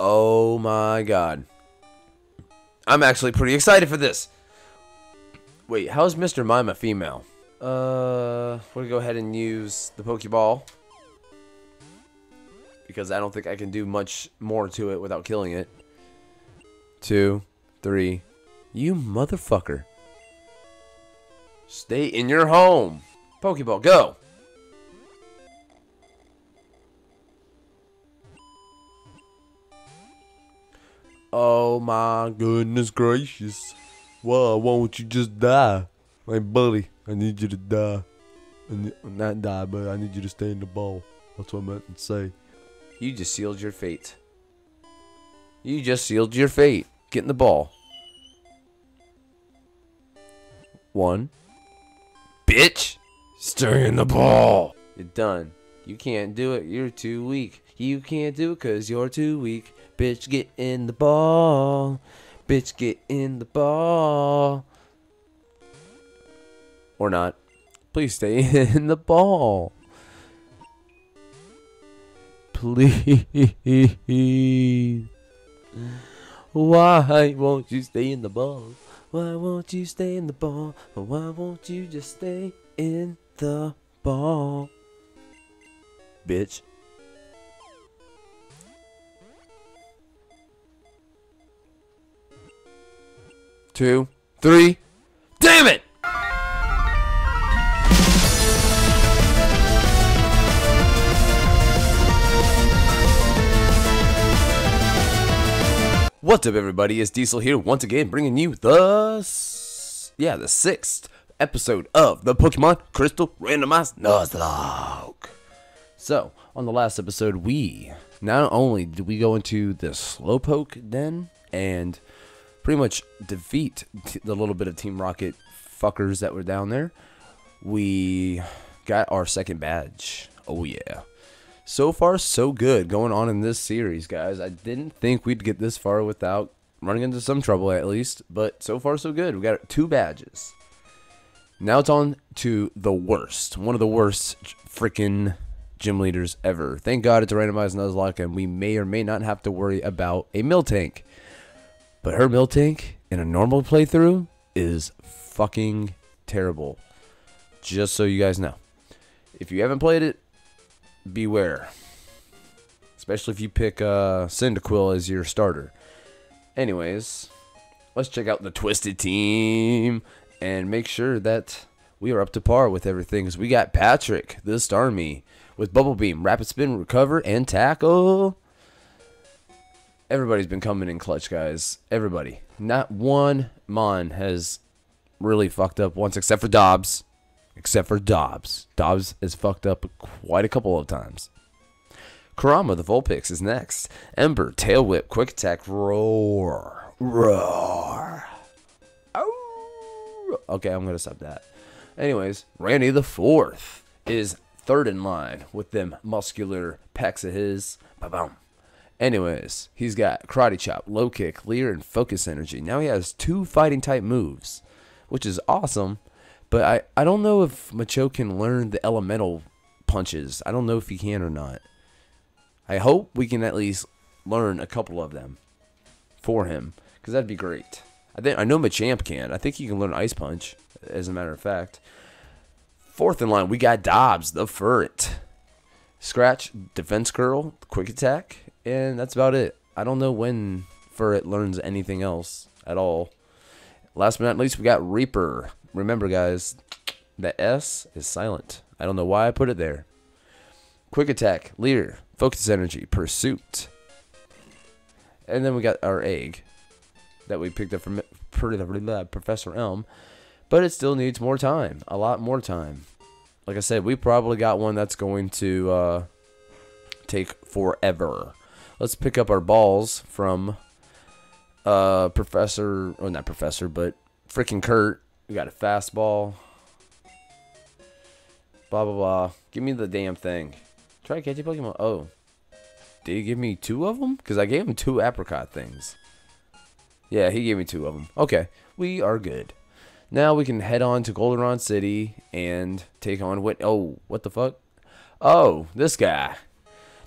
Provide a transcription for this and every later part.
Oh my god. I'm actually pretty excited for this. Wait, how's Mr. Mime a female? Uh, we're gonna go ahead and use the Pokeball. Because I don't think I can do much more to it without killing it. Two, three. You motherfucker. Stay in your home. Pokeball, go. Oh my goodness gracious. Why won't you just die? Hey buddy, I need you to die. And not die, but I need you to stay in the ball. That's what I meant to say. You just sealed your fate. You just sealed your fate. Get in the ball. One. Bitch! Stay in the ball! You're done. You can't do it. You're too weak. You can't do it because you're too weak. Bitch, get in the ball. Bitch, get in the ball. Or not. Please stay in the ball. Please. Why won't you stay in the ball? Why won't you stay in the ball? Why won't you just stay in the ball? Bitch. Two, three. Damn it! What's up, everybody? It's Diesel here once again, bringing you the yeah the sixth episode of the Pokemon Crystal Randomized Nuzlocke. So, on the last episode, we not only did we go into the Slowpoke den and pretty much defeat the little bit of Team Rocket fuckers that were down there, we got our second badge. Oh yeah. So far, so good going on in this series, guys. I didn't think we'd get this far without running into some trouble, at least. But so far, so good. We got two badges. Now it's on to the worst. One of the worst freaking gym leaders ever. Thank God it's a randomized Nuzlocke, and we may or may not have to worry about a Miltank. But her Miltank in a normal playthrough is fucking terrible. Just so you guys know. If you haven't played it, beware. Especially if you pick uh, Cyndaquil as your starter. Anyways, let's check out the Twisted Team and make sure that we are up to par with everything. Because we got Patrick, the Starmie, with Bubble Beam, Rapid Spin, Recover, and Tackle. Everybody's been coming in clutch, guys. Everybody. Not one Mon has really fucked up once, except for Dobbs except for Dobbs. Dobbs is fucked up quite a couple of times. Karama, the Vulpix, is next. Ember, Tail Whip, Quick Attack, Roar. Roar. Oh. Okay, I'm going to stop that. Anyways, Randy the Fourth is third in line with them muscular pecs of his. Ba-boom. Anyways, he's got Karate Chop, Low Kick, Leer, and Focus Energy. Now he has two fighting type moves, which is awesome. But I, I don't know if Machop can learn the elemental punches. I don't know if he can or not. I hope we can at least learn a couple of them for him because that'd be great. I think I know Machamp can. I think he can learn Ice Punch. As a matter of fact, fourth in line we got Dobbs the Furret, Scratch Defense Curl, Quick Attack, and that's about it. I don't know when Furret learns anything else at all. Last but not least, we got Reaper. Remember, guys, the S is silent. I don't know why I put it there. Quick attack, leader, focus energy, pursuit. And then we got our egg that we picked up from Professor Elm. But it still needs more time. A lot more time. Like I said, we probably got one that's going to uh, take forever. Let's pick up our balls from uh, Professor, oh, not Professor, but freaking Kurt. We got a fastball. Blah, blah, blah. Give me the damn thing. Try to catch a Pokemon. Oh. Did he give me two of them? Because I gave him two apricot things. Yeah, he gave me two of them. Okay. We are good. Now we can head on to Goldenrod City and take on what? Oh, what the fuck? Oh, this guy.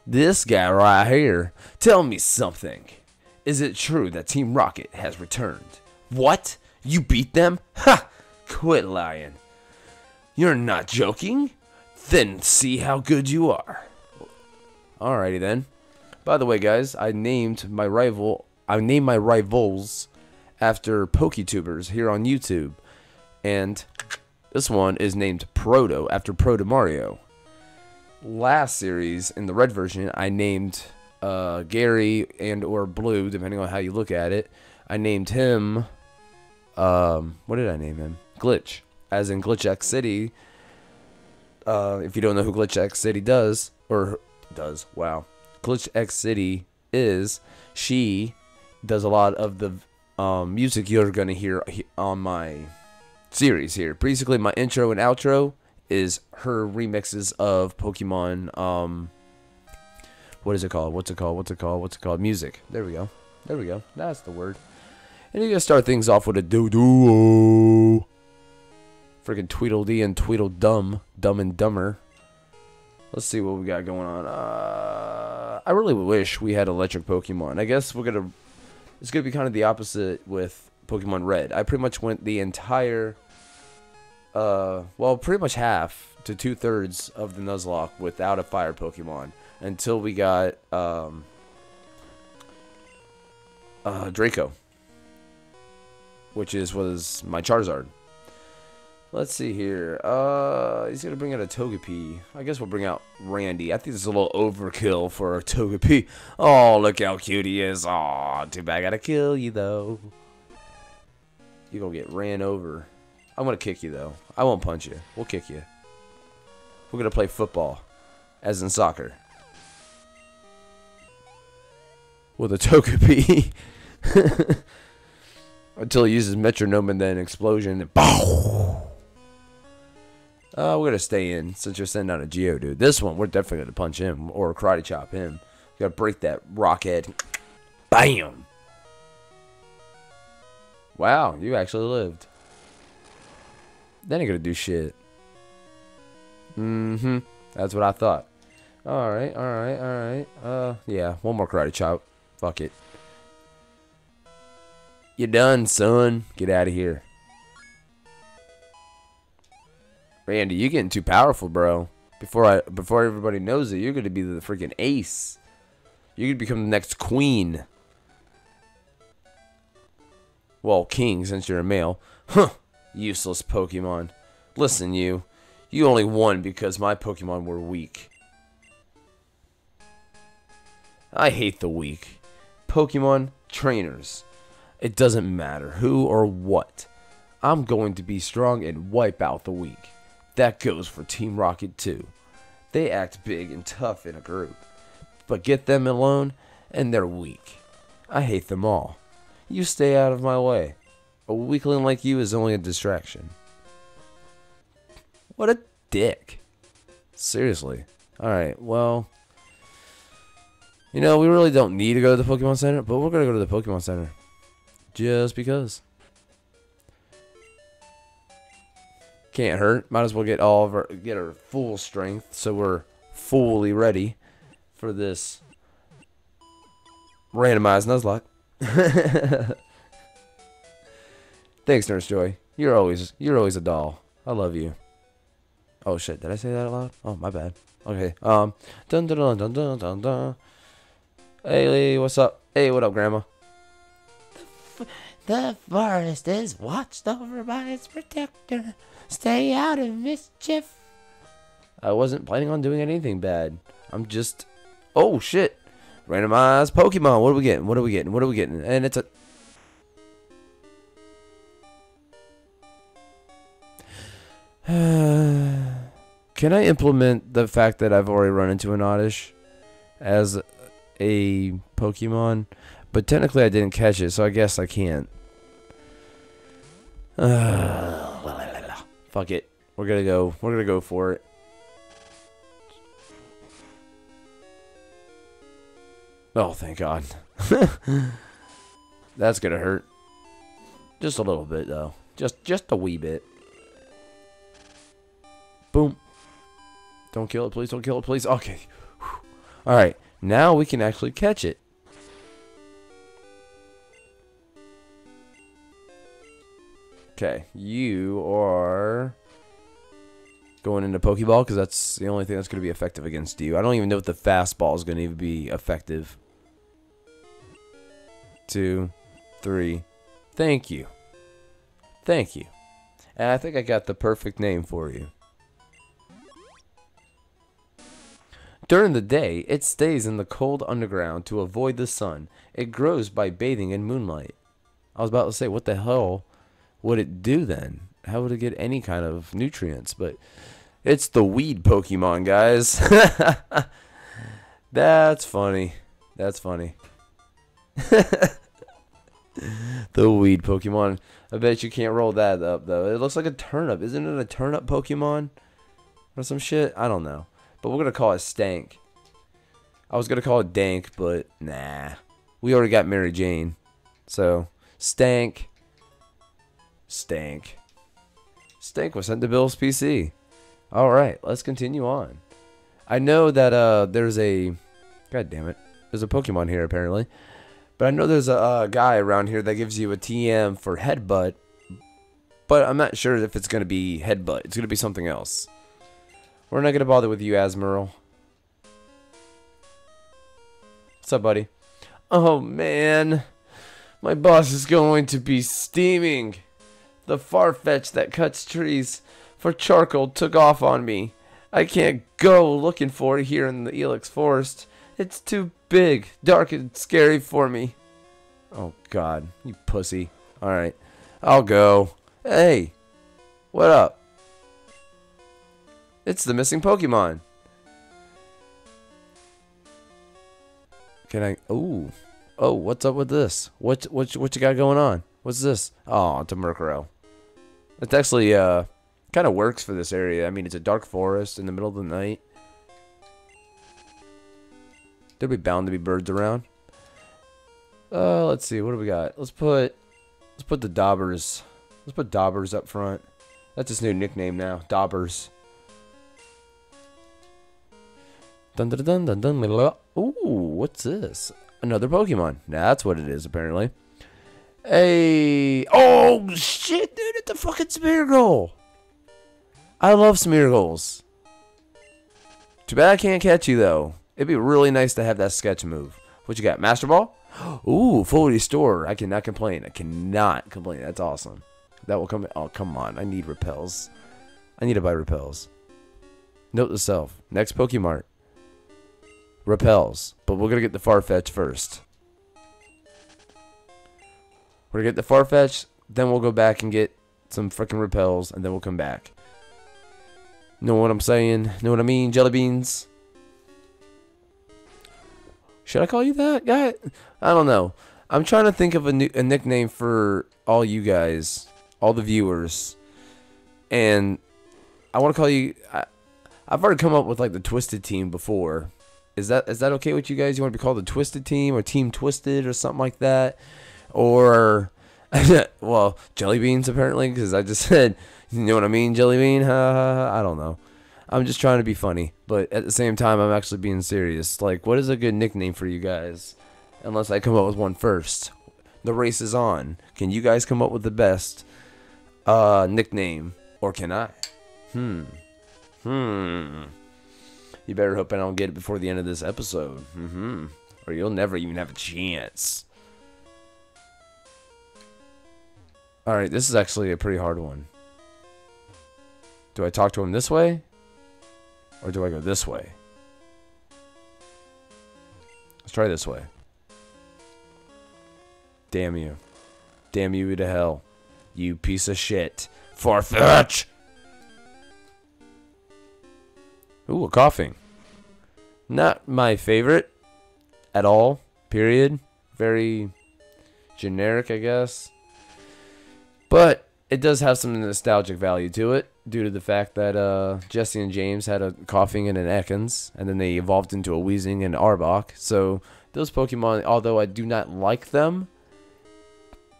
This guy right here. Tell me something. Is it true that Team Rocket has returned? What? You beat them? Ha! Quit lying. You're not joking? Then see how good you are. Alrighty then. By the way, guys, I named my rival. I named my rivals after PokeTubers here on YouTube, and this one is named Proto after ProtoMario. Last series in the red version, I named uh, Gary and or Blue, depending on how you look at it. I named him. Um, what did I name him? Glitch, as in Glitch X City. Uh, if you don't know who Glitch X City does or does, wow, Glitch X City is she does a lot of the um, music you're gonna hear on my series here. Basically, my intro and outro is her remixes of Pokemon. Um, what is it called? What's it called? What's it called? What's it called? Music. There we go. There we go. That's the word. And you gotta start things off with a doo doo. Freaking Tweedledee and Tweedledum, Dumb and Dumber. Let's see what we got going on. Uh, I really wish we had electric Pokemon. I guess we're gonna. It's gonna be kind of the opposite with Pokemon Red. I pretty much went the entire. Uh, well, pretty much half to two thirds of the Nuzlocke without a fire Pokemon until we got um. Uh, Draco which is was my Charizard. Let's see here. Uh, he's gonna bring out a Togepi. I guess we'll bring out Randy. I think this is a little overkill for a Togepi. Oh, look how cute he is. Aw, too bad I gotta kill you though. You gonna get ran over. I'm gonna kick you though. I won't punch you. We'll kick you. We're gonna play football, as in soccer. With a Togepi. Until he uses metronome and then explosion. And bow! Uh, we're gonna stay in since you're sending out a Geodude. This one, we're definitely gonna punch him or karate chop him. gotta break that rock head. Bam! Wow, you actually lived. Then ain't gonna do shit. Mm-hmm. That's what I thought. Alright, alright, alright. Uh, yeah, one more karate chop. Fuck it. You done, son. Get out of here. Randy, you getting too powerful, bro. Before I before everybody knows it, you're gonna be the freaking ace. You're gonna become the next queen. Well, king since you're a male. Huh. Useless Pokemon. Listen, you. You only won because my Pokemon were weak. I hate the weak. Pokemon trainers. It doesn't matter who or what. I'm going to be strong and wipe out the weak. That goes for Team Rocket too. They act big and tough in a group. But get them alone and they're weak. I hate them all. You stay out of my way. A weakling like you is only a distraction. What a dick. Seriously. Alright, well. You know, we really don't need to go to the Pokemon Center, but we're going to go to the Pokemon Center. Just because. Can't hurt. Might as well get all of our get our full strength so we're fully ready for this randomized Nuzlocke. Thanks, Nurse Joy. You're always you're always a doll. I love you. Oh shit, did I say that out loud? Oh my bad. Okay. Um dun dun dun dun dun dun dun. Hey Lee, what's up? Hey, what up, Grandma? The forest is watched over by its protector. Stay out of mischief. I wasn't planning on doing anything bad. I'm just. Oh shit! Randomized Pokemon. What are we getting? What are we getting? What are we getting? And it's a. Can I implement the fact that I've already run into an Oddish as a Pokemon? But technically I didn't catch it, so I guess I can't. Fuck it. We're gonna go. We're gonna go for it. Oh, thank God. That's gonna hurt. Just a little bit, though. Just, just a wee bit. Boom. Don't kill it, please. Don't kill it, please. Okay. All right, now we can actually catch it. Okay, you are going into Pokeball because that's the only thing that's going to be effective against you. I don't even know if the fastball is going to even be effective. Two, three. Thank you. Thank you. And I think I got the perfect name for you. During the day, it stays in the cold underground to avoid the sun. It grows by bathing in moonlight. I was about to say, what the hell would it do then? How would it get any kind of nutrients? But it's the weed Pokemon, guys. That's funny. That's funny. the weed Pokemon. I bet you can't roll that up though. It looks like a turnip. Isn't it a turnip Pokemon? Or some shit? I don't know. But we're gonna call it Stank. I was gonna call it Dank, but nah. We already got Mary Jane. So Stank. Stank. Stank was sent to Bill's PC. Alright, let's continue on. I know that uh there's a God damn it. There's a Pokemon here apparently. But I know there's a, a guy around here that gives you a TM for headbutt. But I'm not sure if it's going to be headbutt. It's going to be something else. We're not going to bother with you, Asmerl. What's up, buddy? Oh, man. My boss is going to be steaming. The Farfetch that cuts trees for charcoal took off on me. I can't go looking for it here in the Ilex Forest. It's too big, dark, and scary for me. Oh, God. You pussy. Alright. I'll go. Hey. What up? It's the missing Pokemon. Can I... Ooh. Oh, what's up with this? What, what, what you got going on? What's this? Oh, it's a Murkrow. It actually, uh... Kind of works for this area. I mean, it's a dark forest in the middle of the night. There'll be bound to be birds around. Uh, let's see. What do we got? Let's put, let's put the Daubers. Let's put Daubers up front. That's his new nickname now. Daubers. Dun dun dun dun dun. Ooh, what's this? Another Pokemon. That's what it is, apparently. Hey. Oh, shit, dude. It's a fucking Smeargle. I love Smeargles. Too bad I can't catch you, though. It'd be really nice to have that sketch move. What you got? Master Ball? Ooh, full restore. I cannot complain. I cannot complain. That's awesome. That will come. Oh, come on. I need repels. I need to buy repels. Note to self. Next Pokemart. Repels. But we're going to get the Farfetch first. We're going to get the Farfetch. Then we'll go back and get some freaking repels. And then we'll come back. Know what I'm saying? Know what I mean? Jelly beans. Should I call you that guy? I don't know. I'm trying to think of a, new, a nickname for all you guys, all the viewers, and I want to call you. I, I've already come up with like the Twisted Team before. Is that is that okay with you guys? You want to be called the Twisted Team or Team Twisted or something like that, or well, Jelly Beans apparently because I just said you know what I mean, Jelly Bean. I don't know. I'm just trying to be funny, but at the same time, I'm actually being serious. Like, what is a good nickname for you guys? Unless I come up with one first. The race is on. Can you guys come up with the best uh, nickname? Or can I? Hmm. Hmm. You better hope I don't get it before the end of this episode. Mm-hmm. Or you'll never even have a chance. Alright, this is actually a pretty hard one. Do I talk to him this way? Or do I go this way? Let's try this way. Damn you. Damn you to hell. You piece of shit. Farfetch! Ooh, a Koffing. Not my favorite at all. Period. Very generic, I guess. But it does have some nostalgic value to it due to the fact that uh, Jessie and James had a Koffing and an Ekans, and then they evolved into a Wheezing and Arbok. So those Pokemon, although I do not like them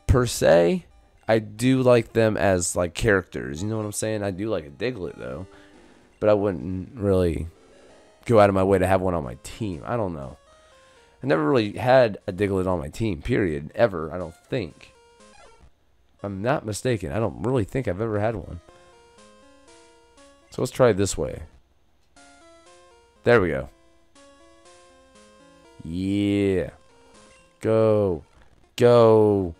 per se, I do like them as like characters. You know what I'm saying? I do like a Diglett though, but I wouldn't really go out of my way to have one on my team. I don't know. I never really had a Diglett on my team, period, ever, I don't think. If I'm not mistaken. I don't really think I've ever had one. So let's try it this way. There we go. Yeah. Go. Go.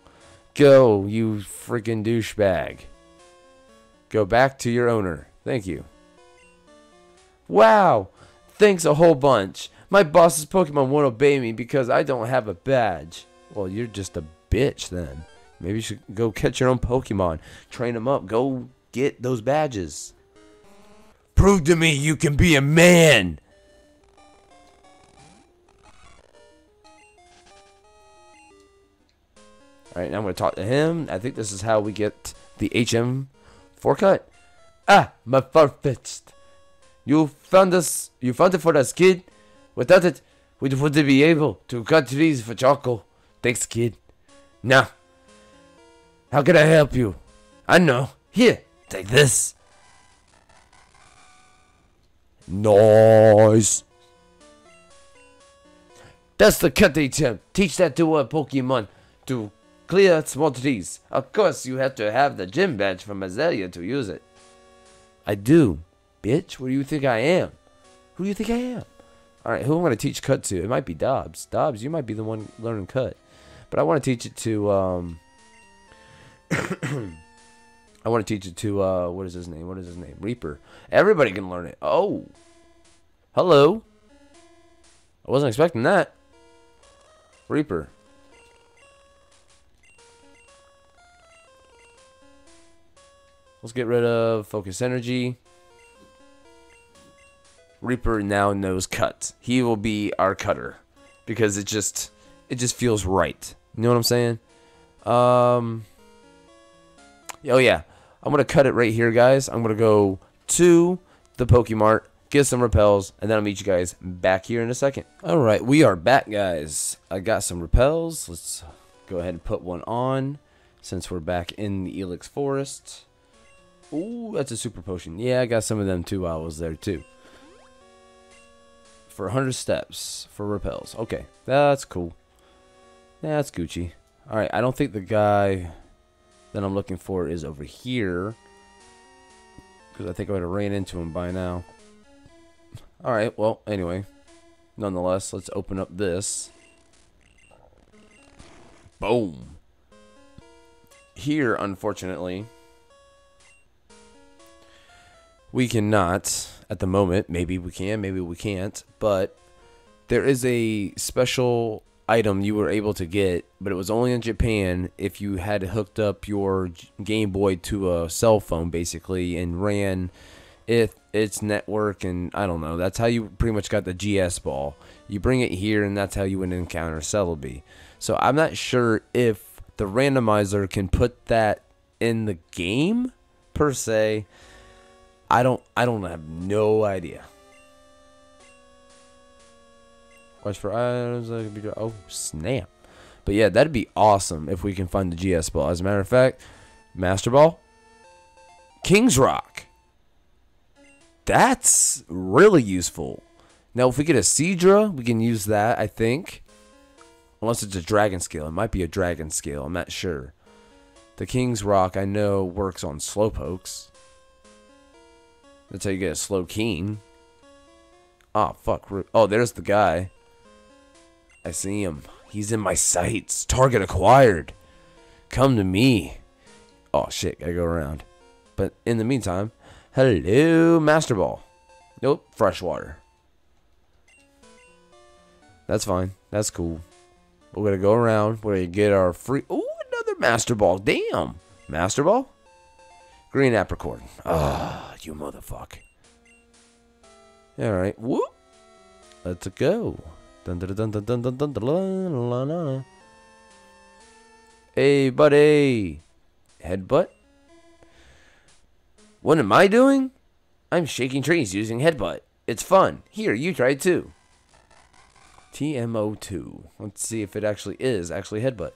Go, you freaking douchebag. Go back to your owner. Thank you. Wow. Thanks a whole bunch. My boss's Pokemon won't obey me because I don't have a badge. Well, you're just a bitch then. Maybe you should go catch your own Pokemon. Train them up. Go get those badges. Prove to me you can be a man. Alright, now I'm going to talk to him. I think this is how we get the HM forecut. Ah, my Farfetch'd. You found us, you found it for us, kid. Without it, we wouldn't be able to cut trees for charcoal. Thanks, kid. Now, how can I help you? I know. Here, take this. Nice. That's the cut HM. Teach that to a Pokemon to clear small trees. Of course, you have to have the gym badge from Azalea to use it. I do. Bitch, what do you think I am? Who do you think I am? Alright, who am I going to teach cut to? It might be Dobbs. Dobbs, you might be the one learning cut. But I want to teach it to, um... I want to teach it to, uh, what is his name? What is his name? Reaper. Everybody can learn it. Oh. Hello. I wasn't expecting that. Reaper. Let's get rid of focus energy. Reaper now knows cut. He will be our cutter because it just it just feels right. You know what I'm saying? Um Oh yeah. I'm to cut it right here, guys. I'm to go to the Pokemart, get some repels, and then I'll meet you guys back here in a second. All right, we are back, guys. I got some repels. Let's go ahead and put one on since we're back in the Ilex Forest. Ooh, that's a super potion. Yeah, I got some of them too while I was there too. For 100 steps for repels. Okay, that's cool. That's Gucci. Alright, I don't think the guy that I'm looking for is over here. Because I think I would have ran into him by now. Alright, well, anyway. Nonetheless, let's open up this. Boom. Here, unfortunately, we cannot at the moment. Maybe we can, maybe we can't. But there is a special item you were able to get, but it was only in Japan if you had hooked up your Game Boy to a cell phone, basically, and ran it its network. And I don't know. That's how you pretty much got the GS ball. You bring it here, and that's how you would encounter Celebi. So I'm not sure if the randomizer can put that in the game per se. I don't. I don't have no idea. Watch for items that can be. Oh snap! But yeah, that'd be awesome if we can find the GS ball. As a matter of fact, Master Ball, King's Rock. That's really useful. Now, if we get a Seadra, we can use that. I think, unless it's a Dragon Scale, it might be a Dragon Scale. I'm not sure. The King's Rock, I know, works on Slowpokes. That's how you get a Slowking. Oh, ah, fuck. Oh, there's the guy. I see him. He's in my sights. Target acquired. Come to me. Oh, shit. Gotta go around. But in the meantime, hello, Master Ball. Nope, freshwater. That's fine. That's cool. We're gonna go around. We're gonna get our free. Oh, another Master Ball. Damn. Master Ball? Green apricorn. Ah, oh, you motherfucker. Alright. Whoop. Let's go. Dun, dun, dun, dun, dun, dun, dun, dun, la, la. Hey, buddy. Headbutt? What am I doing? I'm shaking trees using headbutt. It's fun. Here, you try it too. TM02. Let's see if it actually is actually headbutt.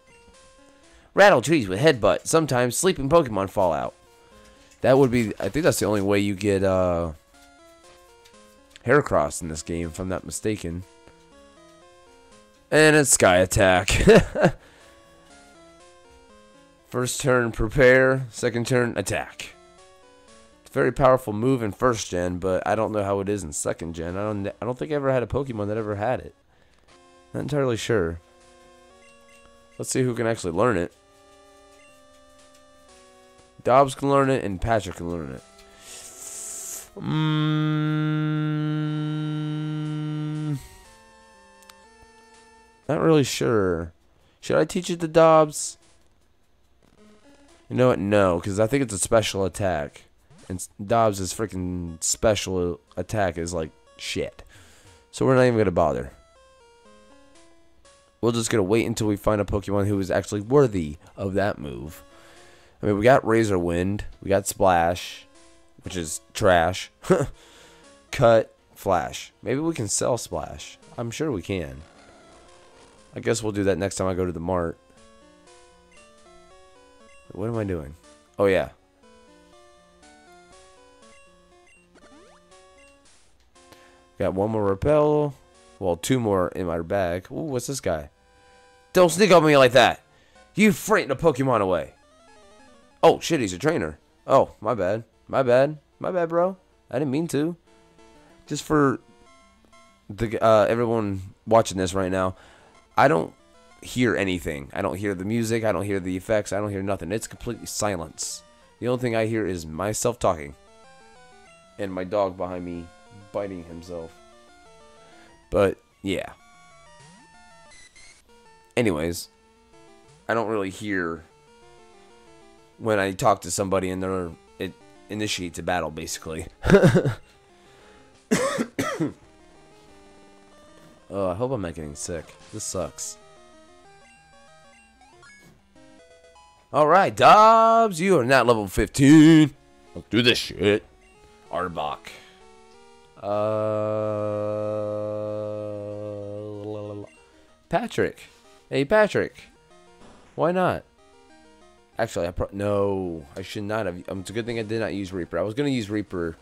Rattle trees with headbutt. Sometimes sleeping Pokemon fall out. That would be, I think that's the only way you get uh, Heracross in this game, if I'm not mistaken. And it's Sky Attack. First turn, prepare. Second turn, attack. It's a very powerful move in first gen, but I don't know how it is in second gen. I don't. I don't think I ever had a Pokemon that ever had it. Not entirely sure. Let's see who can actually learn it. Dobbs can learn it, and Patrick can learn it. Mm, not really sure. Should I teach it to Dobbs? You know what? No, because I think it's a special attack. And Dobbs' freaking special attack is like shit. So we're not even going to bother. We're just going to wait until we find a Pokemon who is actually worthy of that move. I mean, we got Razor Wind, we got Splash, which is trash. Cut, Flash. Maybe we can sell Splash. I'm sure we can. I guess we'll do that next time I go to the mart. What am I doing? Oh, yeah. Got one more repel. Well, two more in my bag. Ooh, what's this guy? Don't sneak up on me like that. You frightened a Pokemon away. Oh, shit, he's a trainer. Oh, my bad. My bad. My bad, bro. I didn't mean to. Just for the uh, everyone watching this right now, I don't hear anything. I don't hear the music. I don't hear the effects. I don't hear nothing. It's completely silence. The only thing I hear is myself talking. And my dog behind me biting himself. But, yeah. Anyways, I don't really hear when I talk to somebody and they're it initiates a battle basically. oh, I hope I'm not getting sick. This sucks. Alright, Dobbs, you are not level 15. Let's do this shit. Arbok. Uh, Patrick. Hey, Patrick. Why not? Actually, I pro no, I should not have. Um, it's a good thing I did not use Reaper. I was gonna use Reaper.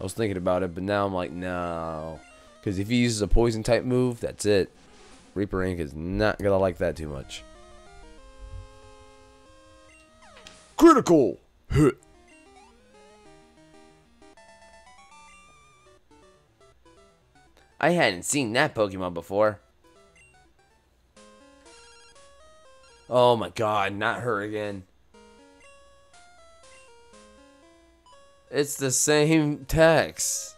I was thinking about it, but now I'm like, no, because if he uses a poison type move, that's it. Reaper Inc is not gonna like that too much. Critical hit. I hadn't seen that Pokemon before. Oh my god, not her again. It's the same text.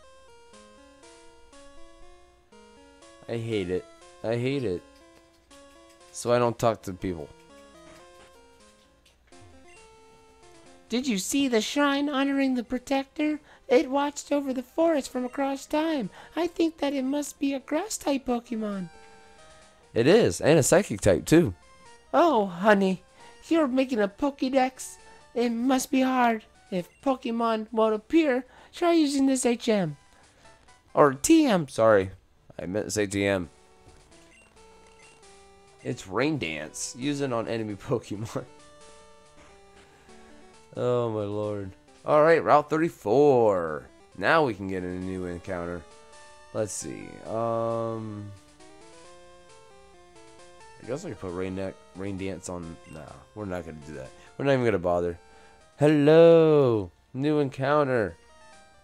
I hate it. I hate it. So I don't talk to people. Did you see the shrine honoring the protector? It watched over the forest from across time. I think that it must be a grass type Pokemon. It is, and a psychic type too. Oh, honey, you're making a Pokédex. It must be hard. If Pokemon won't appear, try using this HM. Or TM, sorry. I meant to say TM. It's Rain Dance. Use it on enemy Pokemon. oh my lord. Alright, Route 34. Now we can get a new encounter. Let's see. Um... I guess I could put Rain, Rain Dance on... Nah, we're not going to do that. We're not even going to bother. Hello! New encounter.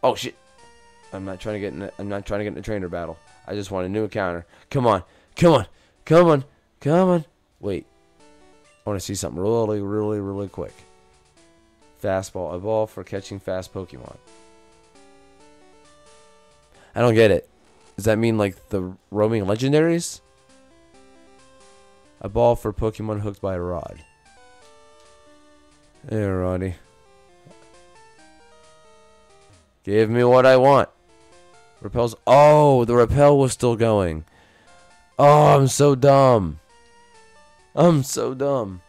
Oh, shit. I'm not trying to get in a, I'm not trying to get in a trainer battle. I just want a new encounter. Come on. Come on. Come on. Come on. Wait. I want to see something really, really, really quick. Fastball. A ball for catching fast Pokemon. I don't get it. Does that mean like the roaming legendaries? A ball for Pokemon hooked by a rod. Roddy. Give me what I want. Repels. Oh, the repel was still going. Oh, I'm so dumb. I'm so dumb.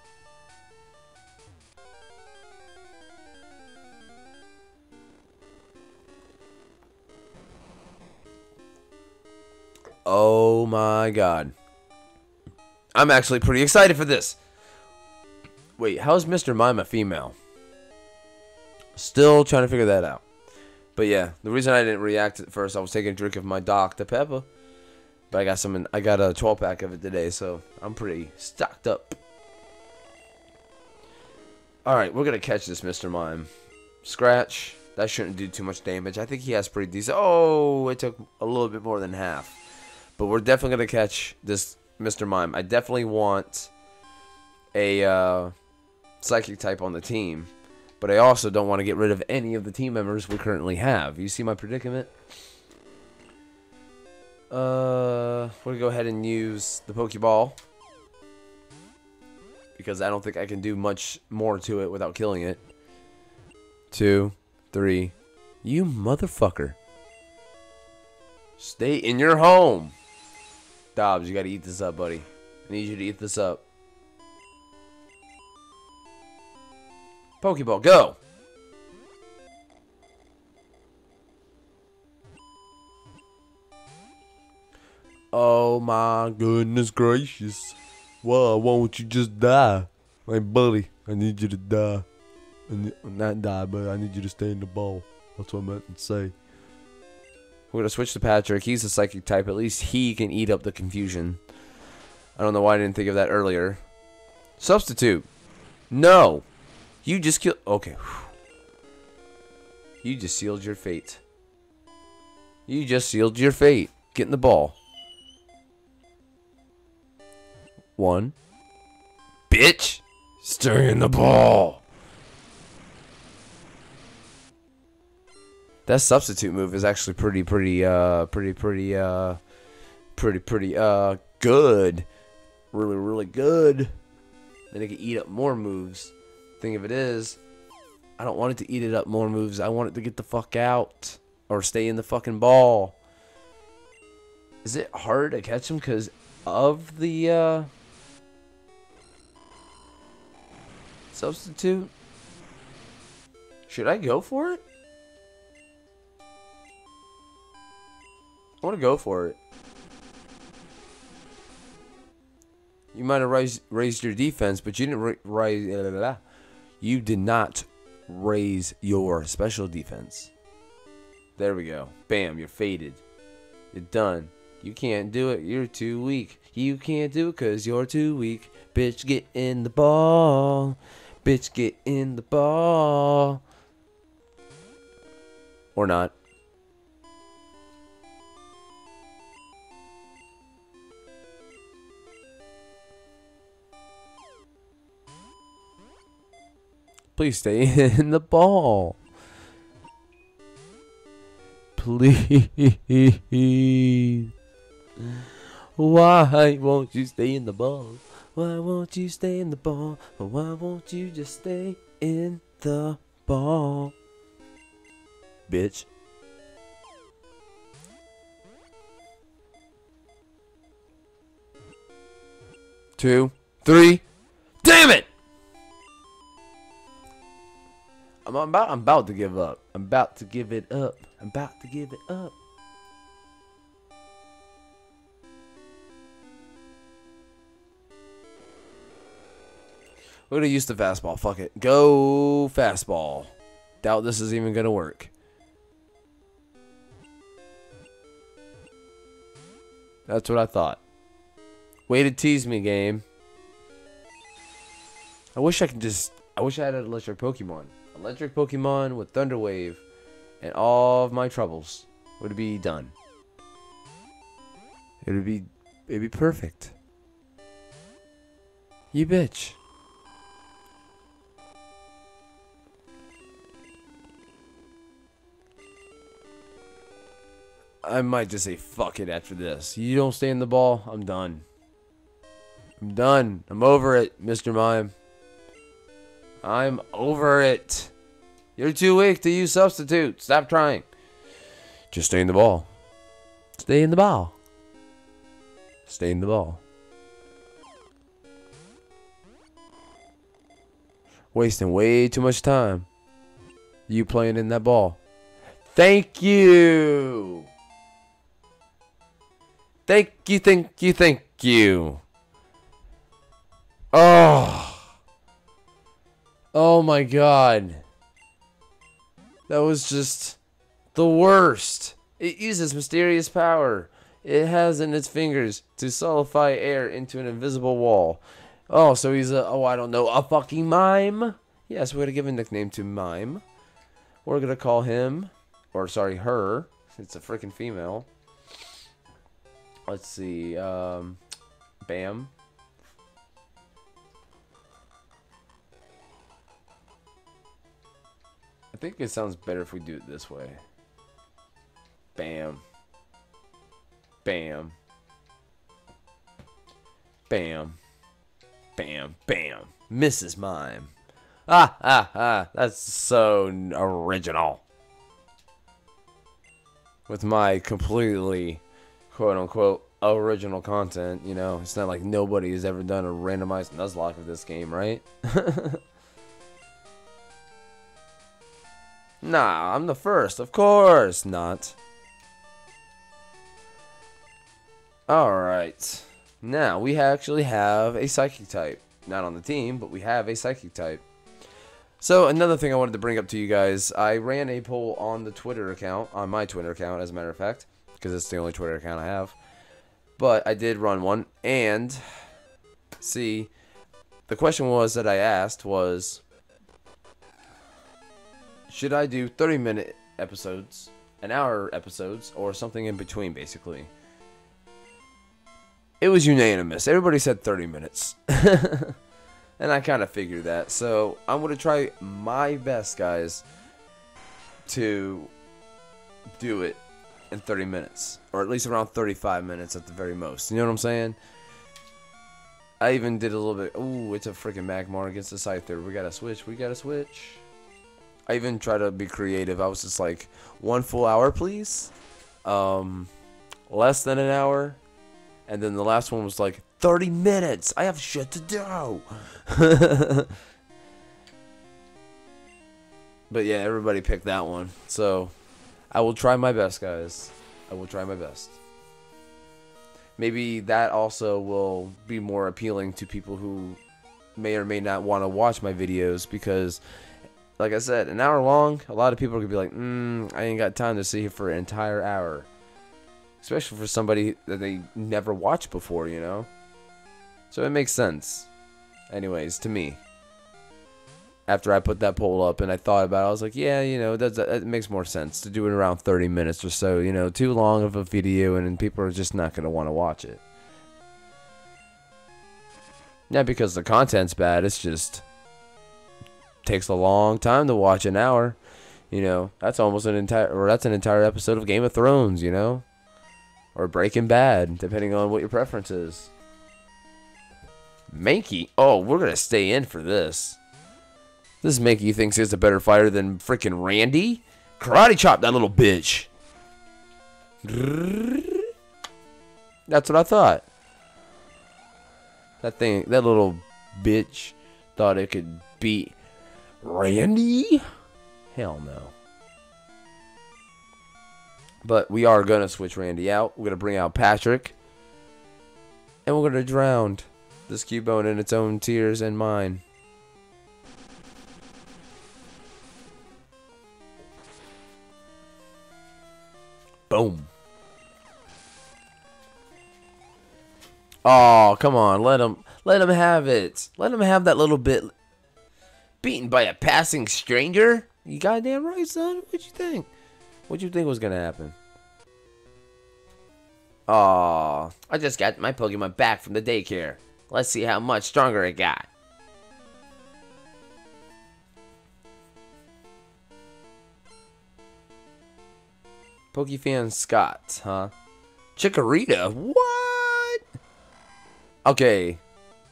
Oh my god. I'm actually pretty excited for this. Wait, how's Mr. Mime a female? Still trying to figure that out. But yeah, the reason I didn't react at first, I was taking a drink of my Dr Pepper, but I got some. I got a 12 pack of it today, so I'm pretty stocked up. All right, we're gonna catch this Mr. Mime. Scratch. That shouldn't do too much damage. I think he has pretty decent. Oh, it took a little bit more than half. But we're definitely gonna catch this Mr. Mime. I definitely want a uh, psychic type on the team but I also don't want to get rid of any of the team members we currently have. You see my predicament? Uh, we're gonna go ahead and use the Pokeball because I don't think I can do much more to it without killing it. Two, three, you motherfucker! Stay in your home, Dobbs. You gotta eat this up, buddy. I need you to eat this up. Pokeball, go! Oh my goodness gracious. Why won't you just die? My buddy, I need you to die. And not die, but I need you to stay in the ball. That's what I meant to say. We're gonna switch to Patrick. He's a psychic type. At least he can eat up the confusion. I don't know why I didn't think of that earlier. Substitute. No. You just killed. Okay. You just sealed your fate. You just sealed your fate. Getting the ball. One. Bitch. Stay in the ball. That substitute move is actually pretty, pretty, uh, pretty, pretty, uh, pretty, pretty, uh, good. Really, really good. Then it can eat up more moves. Thing of it is, I don't want it to eat it up more moves. I want it to get the fuck out or stay in the fucking ball. Is it hard to catch him because of the uh, substitute? Should I go for it? I want to go for it. You might have raised, raised your defense, but you didn't raise you did not raise your special defense. There we go. Bam, you're faded. You're done. You can't do it. You're too weak. You can't do it because you're too weak. Bitch, get in the ball. Bitch, get in the ball. Or not. Please stay in the ball. Please. Why won't you stay in the ball? Why won't you stay in the ball? Why won't you just stay in the ball? Bitch. Two, three. I'm about I'm about to give up. I'm about to give it up. I'm about to give it up. We're gonna use the fastball. Fuck it. Go fastball. Doubt this is even gonna work. That's what I thought. Way to tease me, game. I wish I could just. I wish I had an electric Pokemon electric Pokemon with Thunder Wave, and all of my troubles would be done. It would be, it'd be perfect. You bitch. I might just say fuck it after this. You don't stay in the ball, I'm done. I'm done. I'm over it, Mr. Mime. I'm over it. You're too weak to use substitute. Stop trying. Just stay in the ball. Stay in the ball. Stay in the ball. Wasting way too much time. You playing in that ball. Thank you. Thank you, thank you, thank you. Oh. Oh my god. That was just The worst. It uses mysterious power. It has in its fingers to solidify air into an invisible wall. Oh, so he's a, oh, I don't know, a fucking mime? Yes, we're going to give a nickname to Mime. We're going to call him, or sorry, her. It's a freaking female. Let's see, um, Bam. Think it sounds better if we do it this way. Bam. Bam. Bam. Bam. Bam. Mrs. Mime. Ah, ah, ah. That's so original. With my completely, quote unquote, original content, you know, it's not like nobody has ever done a randomized Nuzlocke of this game, right? nah, I'm the first. Of course not. Alright. Now, we actually have a Psychic type. Not on the team, but we have a Psychic type. So, another thing I wanted to bring up to you guys. I ran a poll on the Twitter account, on my Twitter account, as a matter of fact. Because it's the only Twitter account I have. But I did run one. And, see, the question was that I asked was, should I do 30 minute episodes, an hour episodes, or something in between, basically? it was unanimous. Everybody said 30 minutes. and I kind of figured that. So I'm going to try my best, guys, to do it in 30 minutes. Or at least around 35 minutes at the very most. You know what I'm saying? I even did a little bit. Ooh, it's a freaking Magmar against the Scyther. We got to switch. We got to switch. I even try to be creative. I was just like, one full hour, please. Um, less than an hour and then the last one was like 30 minutes. I have shit to do. but yeah, everybody picked that one. So I will try my best, guys. I will try my best. Maybe that also will be more appealing to people who may or may not want to watch my videos because like I said, an hour long, a lot of people could be like, mm, I ain't got time to sit here for an entire hour especially for somebody that they never watched before, you know? So it makes sense. Anyways, to me. After I put that poll up and I thought about it, I was like, yeah, you know, that, that makes more sense to do it around 30 minutes or so. You know, too long of a video and, and people are just not going to want to watch it. Not because the content's bad, it's just takes a long time to watch an hour. You know, that's almost an entire, or that's an entire episode of Game of Thrones, you know? or Breaking Bad, depending on what your preference is. Mankey? Oh, we're going to stay in for this. This Mankey thinks he's a better fighter than freaking Randy. Karate chop that little bitch. That's what I thought. That thing, that little bitch thought it could beat Randy? Hell no. But we are going to switch Randy out. We're going to bring out Patrick. And we're going to drown this Cubone in its own tears and mine. Boom. Oh, come on. Let him let him have it. Let him have that little bit. Beaten by a passing stranger? You goddamn right, son. What'd you think? What do you think was gonna happen? Aw, I just got my Pokemon back from the daycare. Let's see how much stronger it got. Pokefan Scott, huh? Chikorita? What? Okay,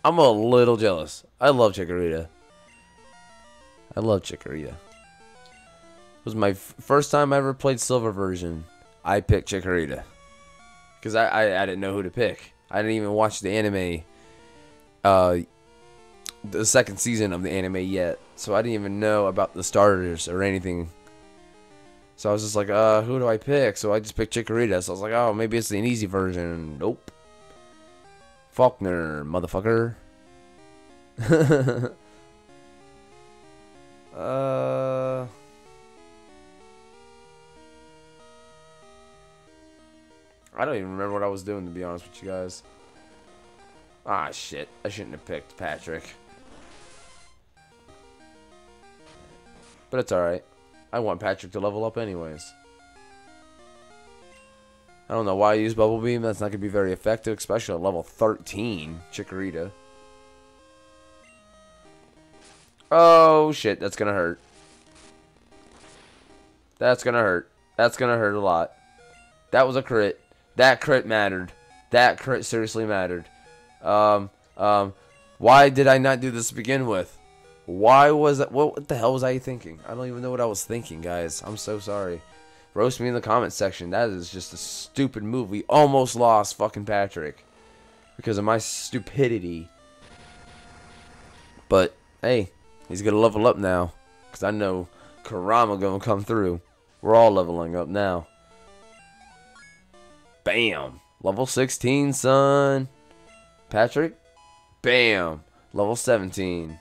I'm a little jealous. I love Chikorita. I love Chikorita It was my first time I ever played Silver version. I picked Chikorita. Because I, I, I, didn't know who to pick. I didn't even watch the anime, uh, the second season of the anime yet. So I didn't even know about the starters or anything. So I was just like, uh, who do I pick? So I just picked Chikorita. So I was like, oh, maybe it's an easy version. Nope. Falkner, motherfucker. Uh... I don't even remember what I was doing, to be honest with you guys. Ah, shit. I shouldn't have picked Patrick. But it's alright. I want Patrick to level up anyways. I don't know why I use Bubble Beam. That's not going to be very effective, especially at level 13, Chikorita. Oh, shit. That's going to hurt. That's going to hurt. That's going to hurt a lot. That was a crit. That crit mattered. That crit seriously mattered. Um, um, why did I not do this to begin with? Why was that? What, what the hell was I thinking? I don't even know what I was thinking, guys. I'm so sorry. Roast me in the comment section. That is just a stupid move. We almost lost fucking Patrick because of my stupidity. But hey, he's gonna level up now because I know Karama gonna come through. We're all leveling up now. Bam, level 16, son. Patrick, bam, level 17.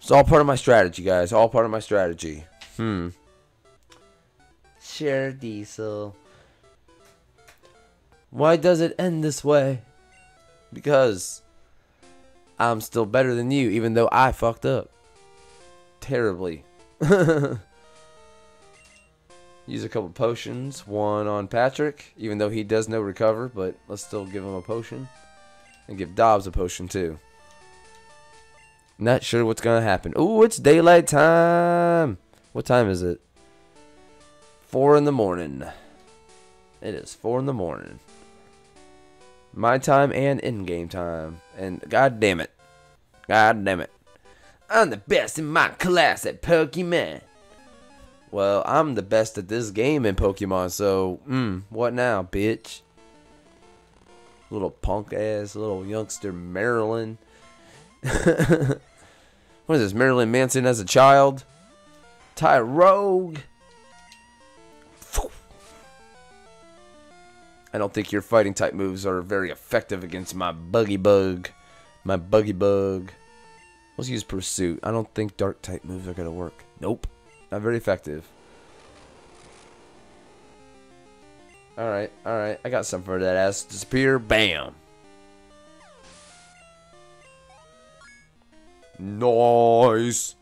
It's all part of my strategy, guys. All part of my strategy. Hmm. Share Diesel. Why does it end this way? Because I'm still better than you, even though I fucked up. Terribly. Use a couple potions. One on Patrick, even though he does no recover, but let's still give him a potion. And give Dobbs a potion too. Not sure what's gonna happen. Ooh, it's daylight time. What time is it? Four in the morning. It is four in the morning. My time and in-game time. And god damn it. God damn it. I'm the best in my class at Pokemon. Well, I'm the best at this game in Pokemon, so, mm, what now, bitch? Little punk ass, little youngster Marilyn. what is this, Marilyn Manson as a child? Tyrogue. I don't think your fighting type moves are very effective against my buggy bug. My buggy bug. Let's use pursuit. I don't think dark type moves are gonna work. Nope. Not very effective. Alright, alright. I got something for that ass. Disappear. Bam. Nice.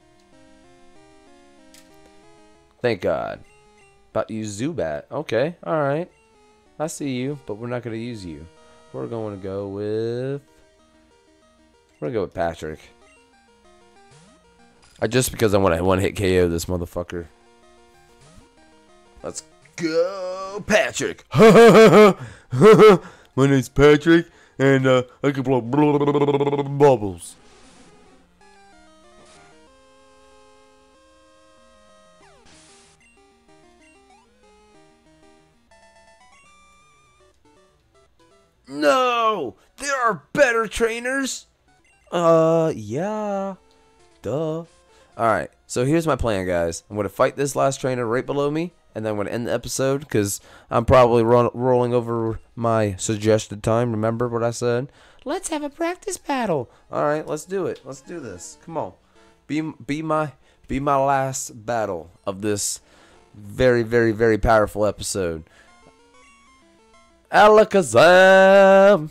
Thank God. About to use Zubat. Okay, alright. I see you, but we're not going to use you. We're going to go with... We're going to go with Patrick. I just because I want to one hit KO this motherfucker. Let's go, Patrick. My name's Patrick, and uh, I can blow bubbles. Better trainers! Uh, yeah. Duh. Alright, so here's my plan, guys. I'm going to fight this last trainer right below me, and then I'm going to end the episode, because I'm probably ro rolling over my suggested time. Remember what I said? Let's have a practice battle. Alright, let's do it. Let's do this. Come on. Be, be my be my last battle of this very, very, very powerful episode. Alakazam!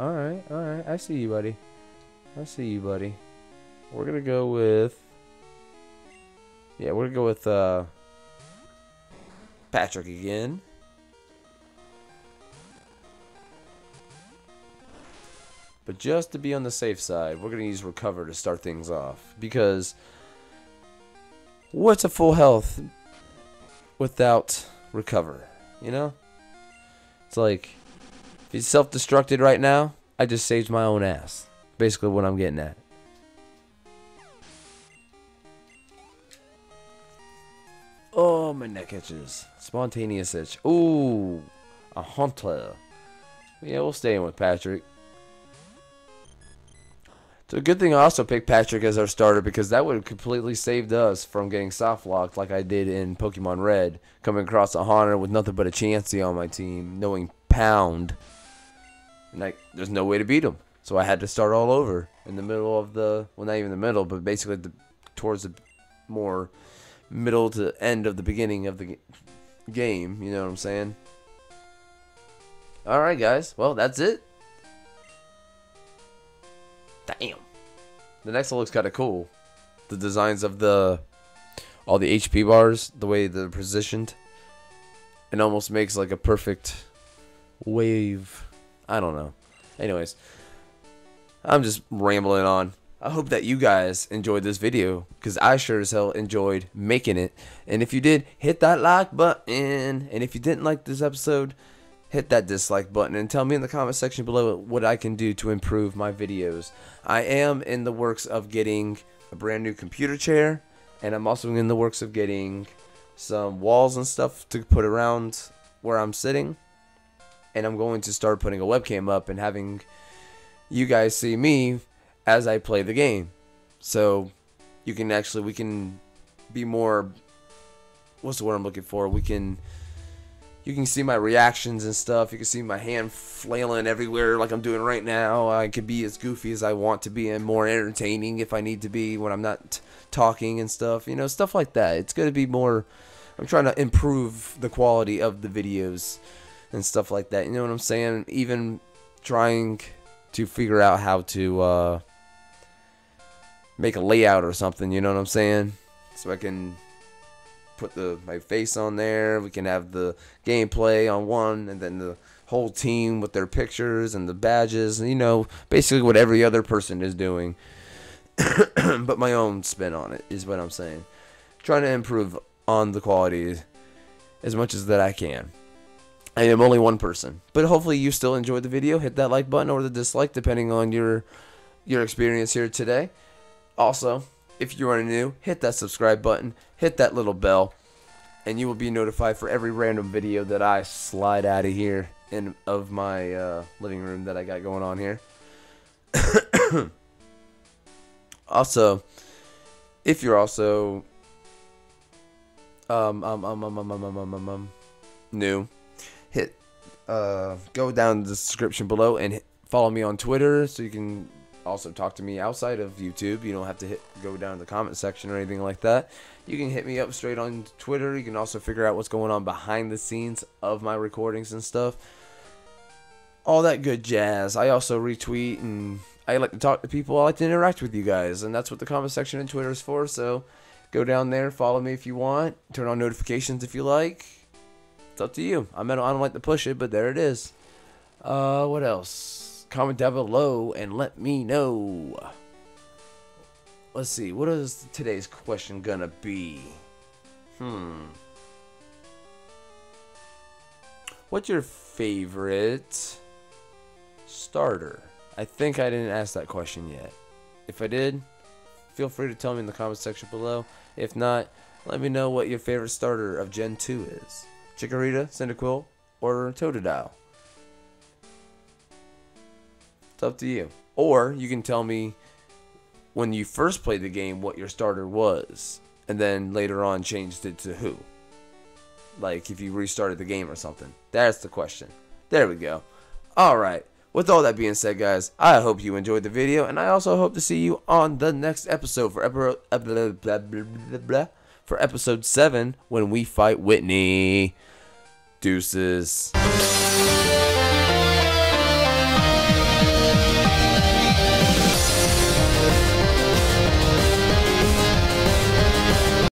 Alright, alright. I see you, buddy. I see you, buddy. We're gonna go with... Yeah, we're gonna go with, uh... Patrick again. But just to be on the safe side, we're gonna use Recover to start things off. Because... What's a full health without Recover? You know? It's like... If he's self-destructed right now, I just saved my own ass. Basically what I'm getting at. Oh, my neck itches. Spontaneous itch. Ooh, a Haunter. Yeah, we'll stay in with Patrick. So a good thing I also picked Patrick as our starter because that would have completely saved us from getting soft locked like I did in Pokemon Red, coming across a Haunter with nothing but a Chansey on my team, knowing Pound. And like, there's no way to beat him. So I had to start all over in the middle of the, well, not even the middle, but basically the, towards the more middle to end of the beginning of the game. You know what I'm saying? All right, guys. Well, that's it. Damn. The next one looks kind of cool. The designs of the all the HP bars, the way they're positioned, it almost makes like a perfect wave. I don't know. Anyways, I'm just rambling on. I hope that you guys enjoyed this video because I sure as hell enjoyed making it. And if you did, hit that like button. And if you didn't like this episode, hit that dislike button and tell me in the comment section below what I can do to improve my videos. I am in the works of getting a brand new computer chair and I'm also in the works of getting some walls and stuff to put around where I'm sitting. And I'm going to start putting a webcam up and having you guys see me as I play the game. So you can actually we can be more what's the word I'm looking for? We can you can see my reactions and stuff. You can see my hand flailing everywhere like I'm doing right now. I can be as goofy as I want to be and more entertaining if I need to be when I'm not talking and stuff. You know, stuff like that. It's going to be more. I'm trying to improve the quality of the videos and stuff like that. You know what I'm saying? Even trying to figure out how to uh, make a layout or something. You know what I'm saying? So I can put the my face on there. We can have the gameplay on one, and then the whole team with their pictures and the badges. And, you know, basically what every other person is doing. but my own spin on it is what I'm saying. Trying to improve on the quality as much as that I can. I am only one person, but hopefully you still enjoyed the video. Hit that like button or the dislike, depending on your your experience here today. Also, if you are new, hit that subscribe button, hit that little bell, and you will be notified for every random video that I slide out of here in of my uh, living room that I got going on here. also, if you're also um um um um um um um um, um, um new, uh go down the description below and follow me on Twitter so you can also talk to me outside of YouTube. You don't have to hit go down the comment section or anything like that. You can hit me up straight on Twitter. You can also figure out what's going on behind the scenes of my recordings and stuff. All that good jazz. I also retweet and I like to talk to people. I like to interact with you guys, and that's what the comment section and Twitter is for. So go down there, follow me if you want, turn on notifications if you like. It's up to you. I mean, I don't like to push it, but there it is. Uh, what else? comment down below and let me know. Let's see, what is today's question gonna be? Hmm. What's your favorite starter? I think I didn't ask that question yet. If I did, feel free to tell me in the comment section below. If not, let me know what your favorite starter of Gen 2 is. Chikorita, Cyndaquil, or Totodile. It's up to you. Or you can tell me when you first played the game what your starter was, and then later on changed it to who. Like if you restarted the game or something. That's the question. There we go. Alright. With all that being said, guys, I hope you enjoyed the video, and I also hope to see you on the next episode for for episode 7 when we fight Whitney. Deuces.